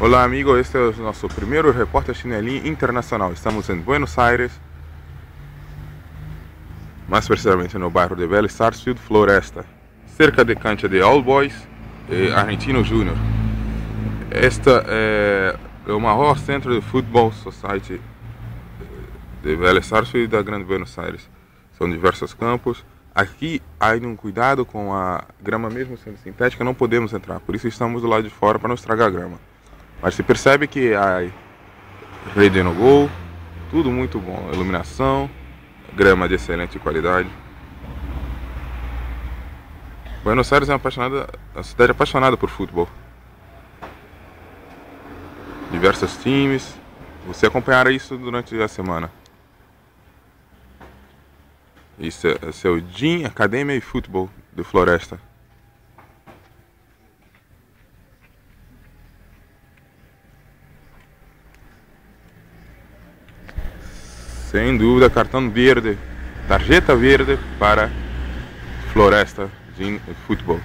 Olá amigo, este é o nosso primeiro repórter chinelinho internacional. Estamos em Buenos Aires, mais precisamente no bairro de Belo Sarsfield, Floresta, cerca de cancha de All Boys e Argentino Júnior. Esta é o maior centro de futebol society de Belo Sarsfield e da Grande Buenos Aires. São diversos campos. Aqui há um cuidado com a grama mesmo sendo sintética, não podemos entrar. Por isso estamos do lado de fora para não estragar a grama. Mas se percebe que a rede no gol, tudo muito bom. Iluminação, grama de excelente qualidade. Buenos Aires é uma, apaixonada, uma cidade apaixonada por futebol. Diversos times. Você acompanhará isso durante a semana. Isso é, é o Gym Academia e Futebol de Floresta. Sem dúvida, cartão verde, tarjeta verde para Floresta de Futebol.